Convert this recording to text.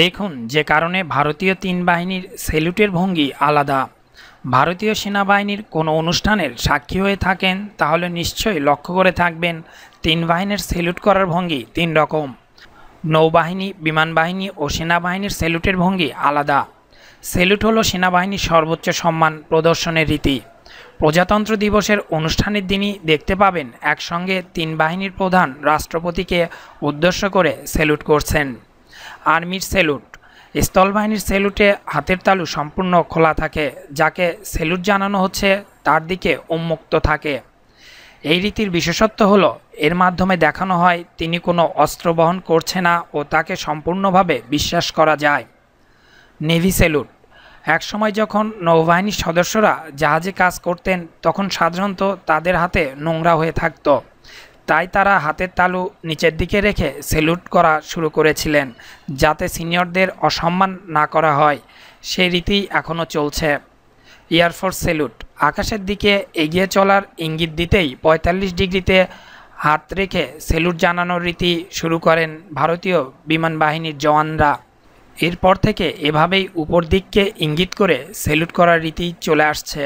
দেখুন, যে কারণে ভারতীয় তিন বাহিনীর সেলুটের ভঙ্গি আলাদা। ভারতীয় সেনাবাহিনীর কোনো অনুষ্ঠানের সাক্ষী হয়ে থাকেন, তাহলে নিশ্চয়ই লক্ষ্য করে থাকবেন, তিন বাহিনীর সেলুট করার ভঙ্গি তিন রকম। নৌবাহিনী বিমান বাহিনী ও সেনাবাহিনীর সেলুটের ভঙ্গি আলাদা। সেলুট হলো সেনাবাহিনীর সর্বোচ্চ সম্মান প্রদর্শনের রীতি। প্রজাতন্ত্র দিবসের অনুষ্ঠানের দিনই দেখতে পাবেন একসঙ্গে তিন বাহিনীর প্রধান রাষ্ট্রপতিকে উদ্দেশ্য করে সেলুট করছেন। আর্মির সেলুট। স্থলবাহিনীর সেলুটে হাতের তালু সম্পূর্ণ খোলা থাকে, যাকে সেলুট জানানো হচ্ছে তার দিকে উন্মুক্ত থাকে। এই রীতির বিশেষত্ব হলো, এর মাধ্যমে দেখানো হয় তিনি কোনো অস্ত্র বহন করছে না ও তাকে সম্পূর্ণভাবে বিশ্বাস করা যায়। Navy salute. একসময় যখন নৌবাহিনীর সদস্যরা জাহাজে কাজ করতেন, তখন সাধারণত তাদের হাতে নোংরা হয়ে থাকত। তাই তারা হাতের তালু নিচের দিকে রেখে সেলুট করা শুরু করেছিলেন, যাতে সিনিয়রদের অসম্মান না করা হয়। সেই রীতি এখনও চলছে। এয়ারফোর্স সেলুট, আকাশের দিকে এগিয়ে চলার ইঙ্গিত দিতেই পঁয়তাল্লিশ ডিগ্রিতে হাত রেখে সেলুট জানানোর রীতি শুরু করেন ভারতীয় বিমান বাহিনীর জওয়ানরা। এরপর থেকে এভাবেই উপর দিককে ইঙ্গিত করে সেলুট করার রীতি চলে আসছে।